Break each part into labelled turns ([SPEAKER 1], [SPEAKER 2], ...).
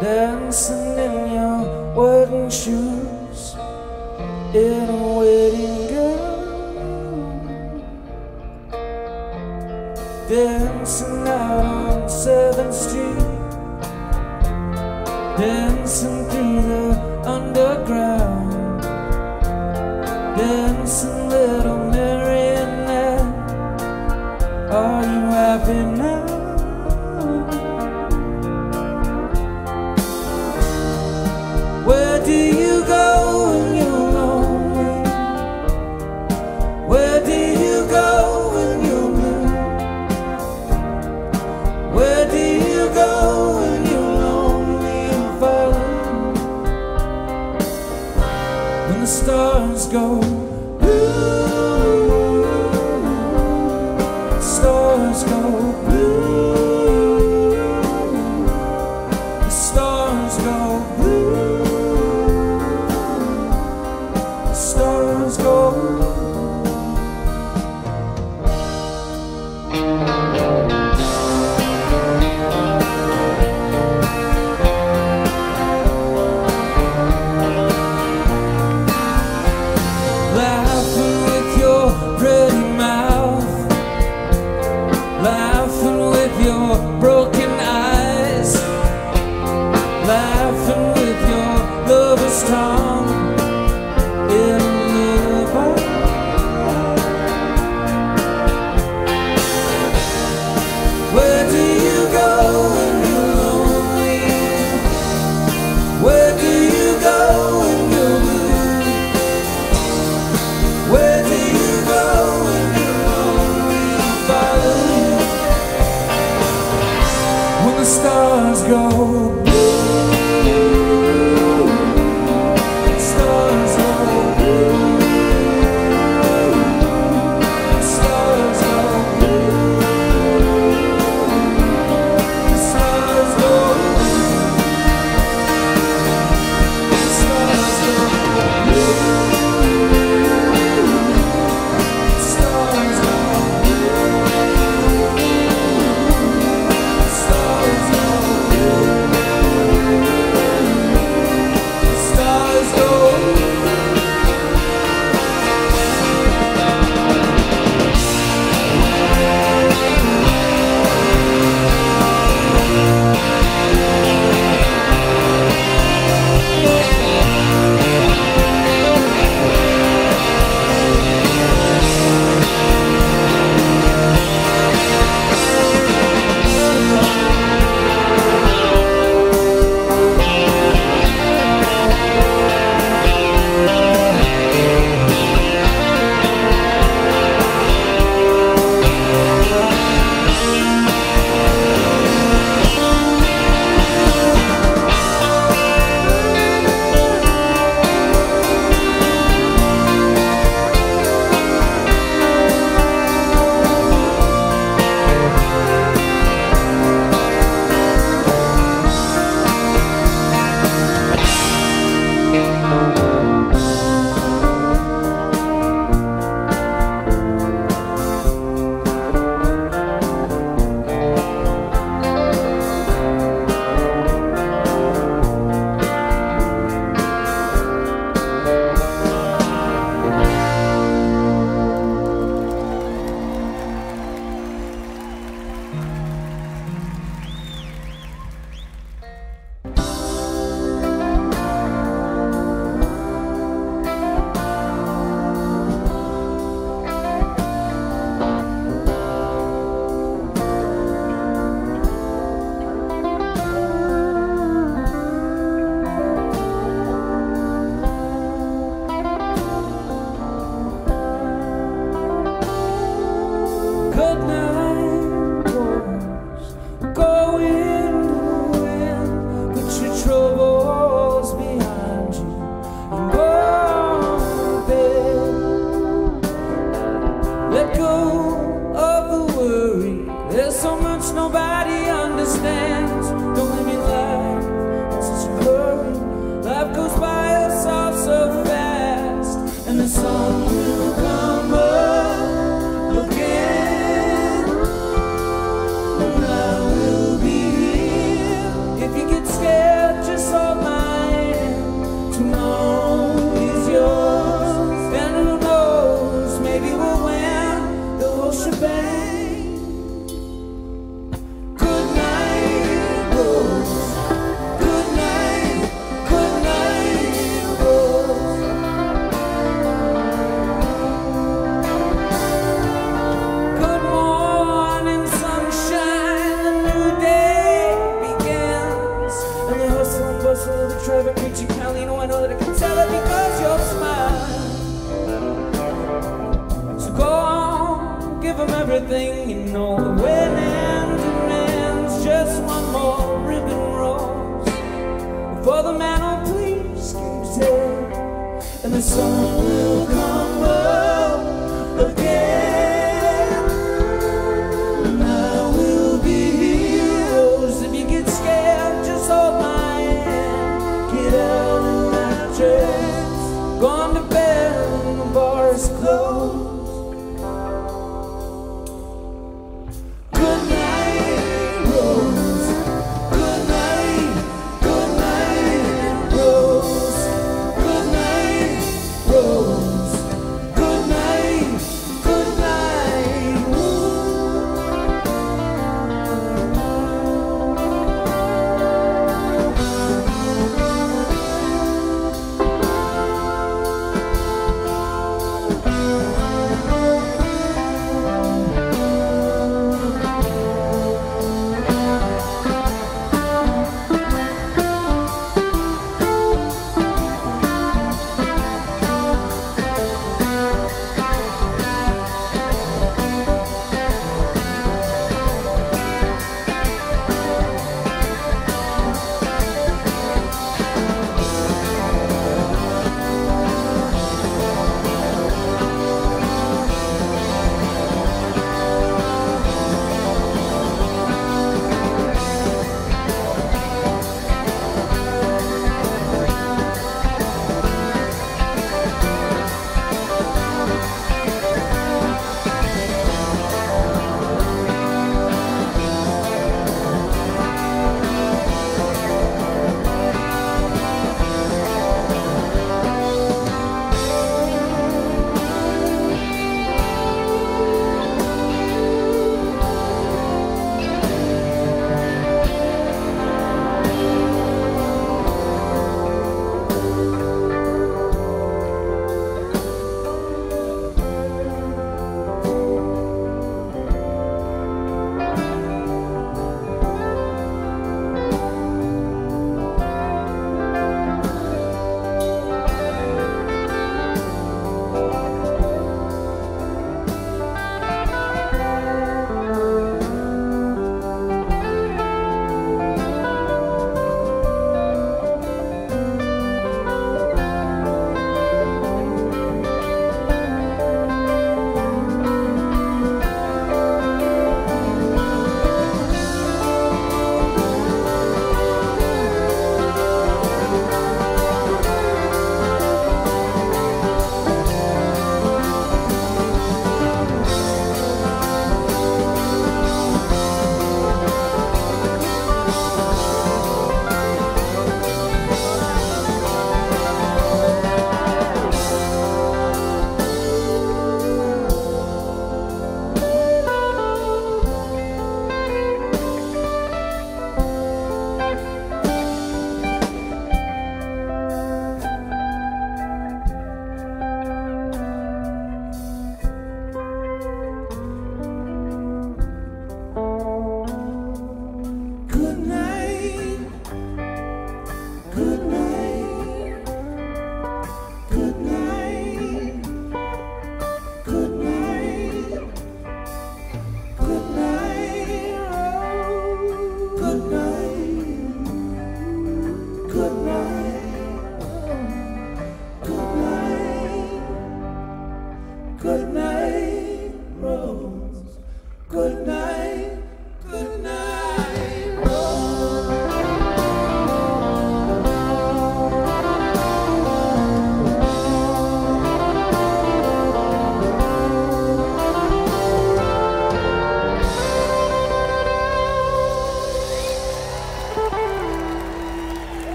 [SPEAKER 1] dancing in your wooden shoes in a wedding gown, dancing out on Seventh Street, dancing through the underground, dancing little marionette, Are you happy now? The bustle of the traffic reaching town You know I know that I can tell it because your smile So go on, give them everything you know. The wedding demands just one more ribbon rose. For the man who please keeps it And the sun will come up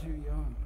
[SPEAKER 1] Too young.